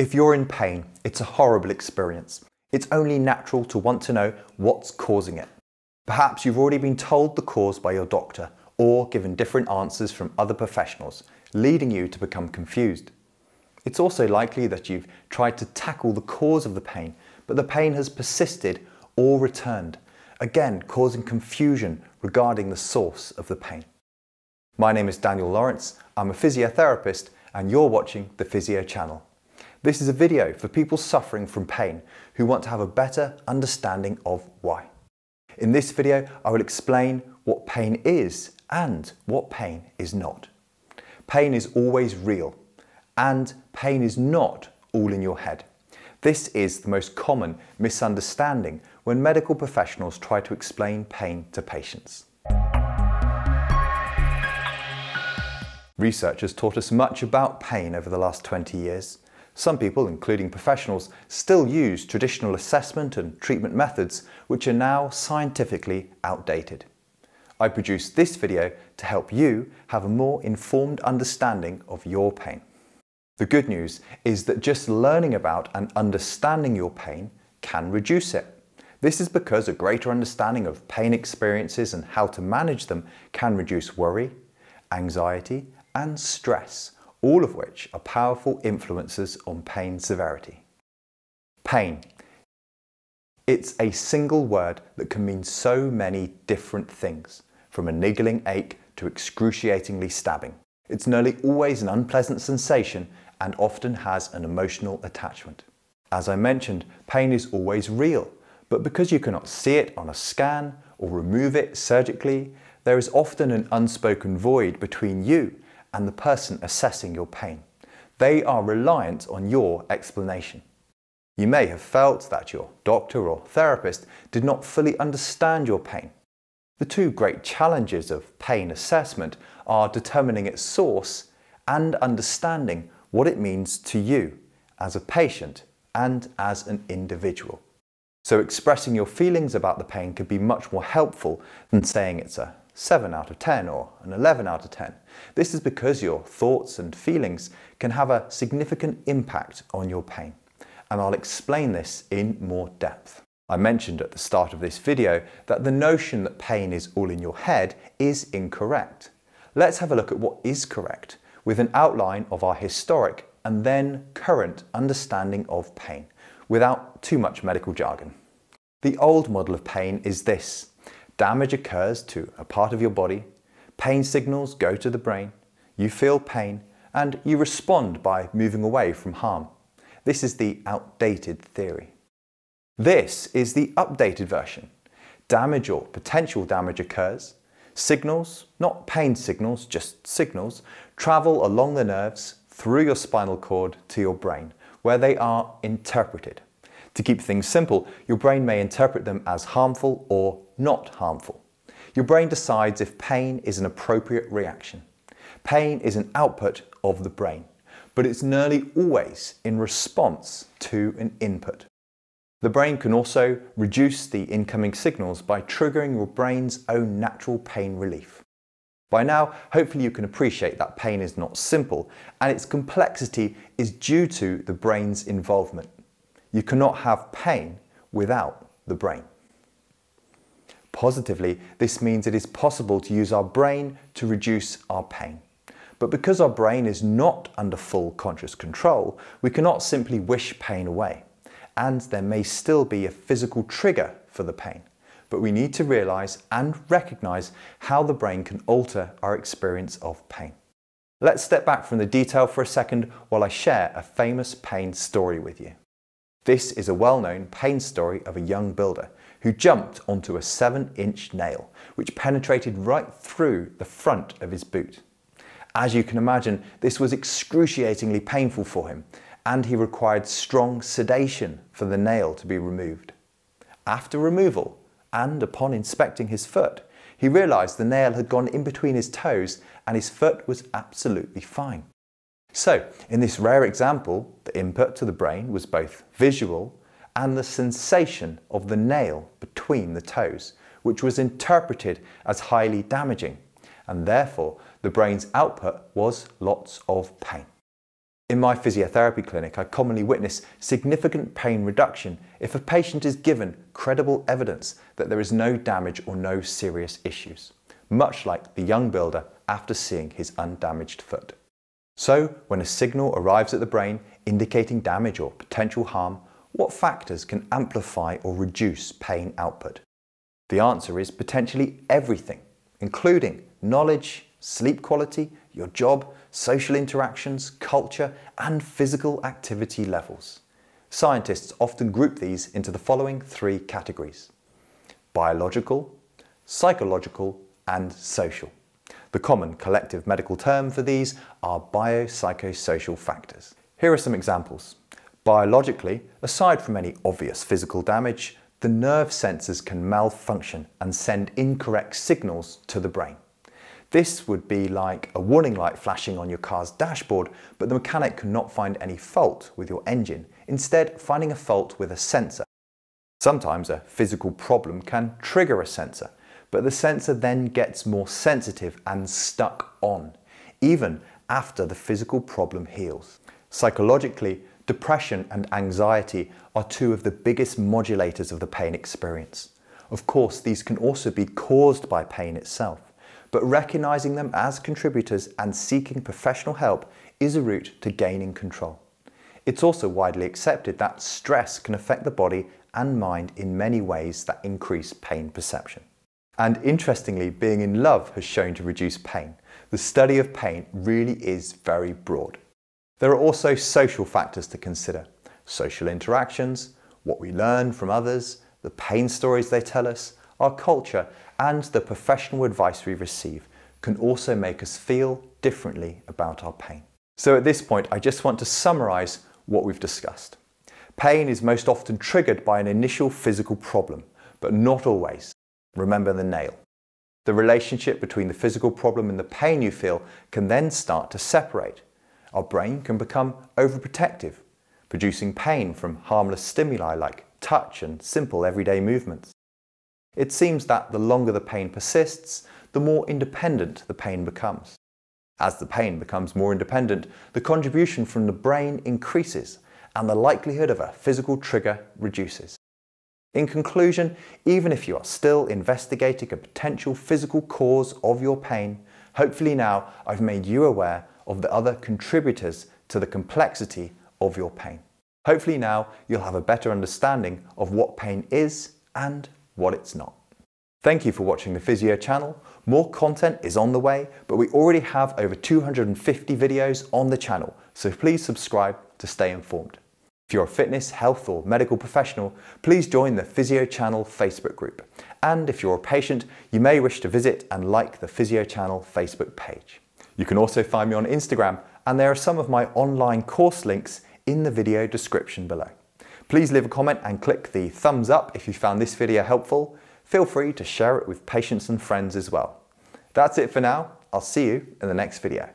If you're in pain, it's a horrible experience. It's only natural to want to know what's causing it. Perhaps you've already been told the cause by your doctor or given different answers from other professionals, leading you to become confused. It's also likely that you've tried to tackle the cause of the pain, but the pain has persisted or returned, again causing confusion regarding the source of the pain. My name is Daniel Lawrence, I'm a physiotherapist, and you're watching the Physio Channel. This is a video for people suffering from pain who want to have a better understanding of why. In this video, I will explain what pain is and what pain is not. Pain is always real and pain is not all in your head. This is the most common misunderstanding when medical professionals try to explain pain to patients. Research has taught us much about pain over the last 20 years, some people, including professionals, still use traditional assessment and treatment methods which are now scientifically outdated. I produced this video to help you have a more informed understanding of your pain. The good news is that just learning about and understanding your pain can reduce it. This is because a greater understanding of pain experiences and how to manage them can reduce worry, anxiety and stress all of which are powerful influences on pain severity. Pain. It's a single word that can mean so many different things, from a niggling ache to excruciatingly stabbing. It's nearly always an unpleasant sensation and often has an emotional attachment. As I mentioned, pain is always real, but because you cannot see it on a scan or remove it surgically, there is often an unspoken void between you and the person assessing your pain. They are reliant on your explanation. You may have felt that your doctor or therapist did not fully understand your pain. The two great challenges of pain assessment are determining its source and understanding what it means to you as a patient and as an individual. So expressing your feelings about the pain could be much more helpful than saying it's a 7 out of 10 or an 11 out of 10. This is because your thoughts and feelings can have a significant impact on your pain. And I'll explain this in more depth. I mentioned at the start of this video that the notion that pain is all in your head is incorrect. Let's have a look at what is correct with an outline of our historic and then current understanding of pain without too much medical jargon. The old model of pain is this damage occurs to a part of your body, pain signals go to the brain, you feel pain, and you respond by moving away from harm. This is the outdated theory. This is the updated version. Damage or potential damage occurs. Signals, not pain signals, just signals, travel along the nerves through your spinal cord to your brain, where they are interpreted. To keep things simple, your brain may interpret them as harmful or not harmful. Your brain decides if pain is an appropriate reaction. Pain is an output of the brain, but it's nearly always in response to an input. The brain can also reduce the incoming signals by triggering your brain's own natural pain relief. By now, hopefully you can appreciate that pain is not simple and its complexity is due to the brain's involvement. You cannot have pain without the brain. Positively, this means it is possible to use our brain to reduce our pain. But because our brain is not under full conscious control, we cannot simply wish pain away. And there may still be a physical trigger for the pain. But we need to realize and recognize how the brain can alter our experience of pain. Let's step back from the detail for a second while I share a famous pain story with you. This is a well-known pain story of a young builder who jumped onto a 7-inch nail, which penetrated right through the front of his boot. As you can imagine, this was excruciatingly painful for him, and he required strong sedation for the nail to be removed. After removal, and upon inspecting his foot, he realised the nail had gone in between his toes and his foot was absolutely fine. So, in this rare example, the input to the brain was both visual and the sensation of the nail between the toes, which was interpreted as highly damaging, and therefore the brain's output was lots of pain. In my physiotherapy clinic, I commonly witness significant pain reduction if a patient is given credible evidence that there is no damage or no serious issues, much like the young builder after seeing his undamaged foot. So, when a signal arrives at the brain indicating damage or potential harm, what factors can amplify or reduce pain output? The answer is potentially everything, including knowledge, sleep quality, your job, social interactions, culture, and physical activity levels. Scientists often group these into the following three categories biological, psychological, and social. The common collective medical term for these are biopsychosocial factors. Here are some examples. Biologically, aside from any obvious physical damage, the nerve sensors can malfunction and send incorrect signals to the brain. This would be like a warning light flashing on your car's dashboard, but the mechanic cannot find any fault with your engine, instead finding a fault with a sensor. Sometimes a physical problem can trigger a sensor, but the sensor then gets more sensitive and stuck on, even after the physical problem heals. Psychologically, depression and anxiety are two of the biggest modulators of the pain experience. Of course, these can also be caused by pain itself but recognizing them as contributors and seeking professional help is a route to gaining control. It's also widely accepted that stress can affect the body and mind in many ways that increase pain perception. And interestingly, being in love has shown to reduce pain. The study of pain really is very broad. There are also social factors to consider. Social interactions, what we learn from others, the pain stories they tell us, our culture and the professional advice we receive can also make us feel differently about our pain. So at this point, I just want to summarize what we've discussed. Pain is most often triggered by an initial physical problem, but not always. Remember the nail. The relationship between the physical problem and the pain you feel can then start to separate. Our brain can become overprotective, producing pain from harmless stimuli like touch and simple everyday movements. It seems that the longer the pain persists, the more independent the pain becomes. As the pain becomes more independent, the contribution from the brain increases and the likelihood of a physical trigger reduces. In conclusion, even if you are still investigating a potential physical cause of your pain, hopefully now I've made you aware of the other contributors to the complexity of your pain. Hopefully now you'll have a better understanding of what pain is and what it's not. Thank you for watching the Physio channel. More content is on the way, but we already have over 250 videos on the channel, so please subscribe to stay informed. If you're a fitness, health or medical professional, please join the Physio Channel Facebook group. And if you're a patient, you may wish to visit and like the Physio Channel Facebook page. You can also find me on Instagram, and there are some of my online course links in the video description below. Please leave a comment and click the thumbs up if you found this video helpful. Feel free to share it with patients and friends as well. That's it for now. I'll see you in the next video.